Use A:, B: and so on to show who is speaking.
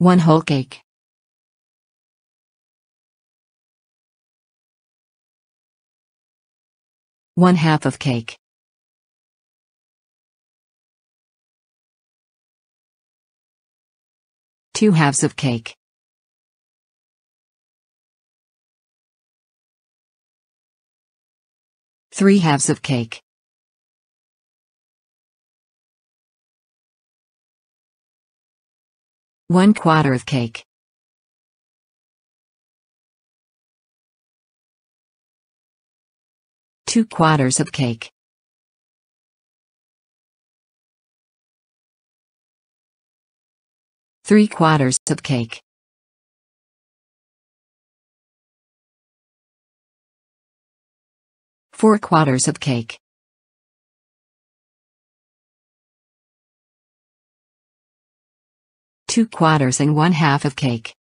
A: 1 whole cake. One half of cake. Two halves of cake. Three halves of cake. One quarter of cake. Two quarters of cake. Three quarters of cake. Four quarters of cake. Two quarters and one half of cake.